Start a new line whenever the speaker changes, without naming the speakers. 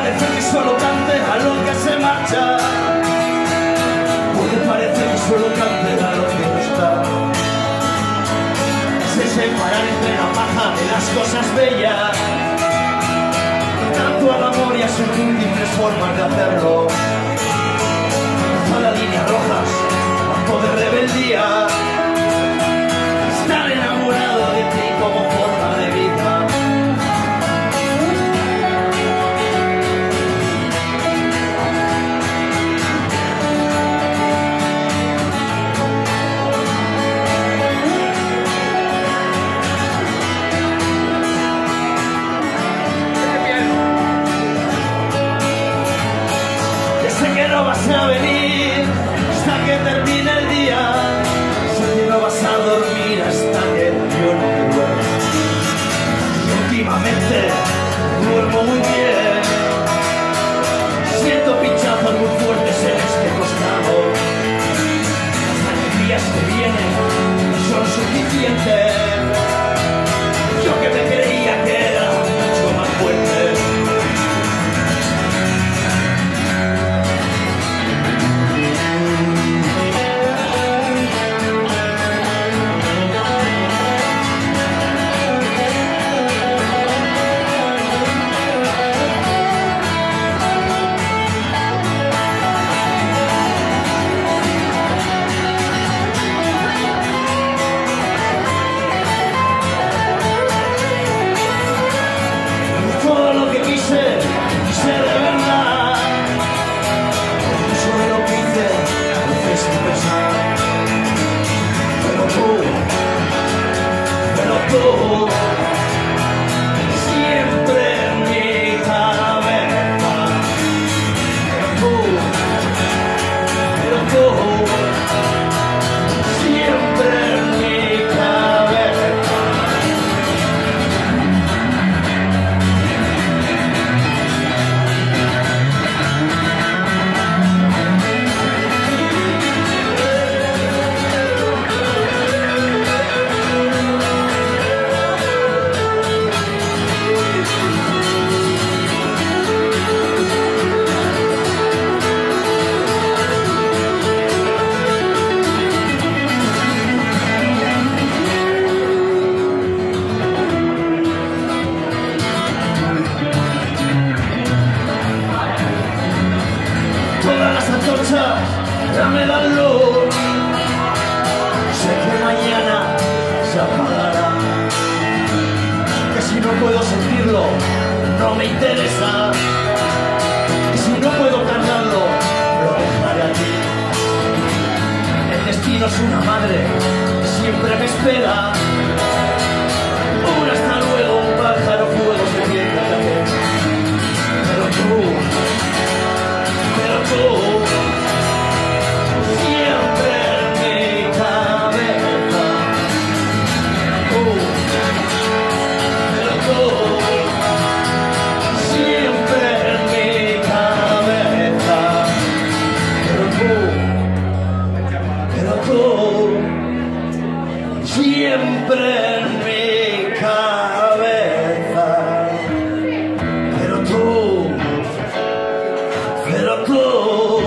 parecer que solo cante a lo que se marcha. Puede parecer que solo cante a lo que no está. Se separar entre la paja de las cosas bellas. Tanto al amor y a sus múltiples formas de hacerlo. A venir hasta que termine el día. Que no vas a dormir hasta que yo no duerma. Últimamente pero dame la luz. Sé que mañana se apagará. Que si no puedo sentirlo, no me interesa. Y si no puedo cargarlo, lo dejaré aquí. El destino es una madre siempre me espera. Siempre en mi cabeza. Pero tú pero tú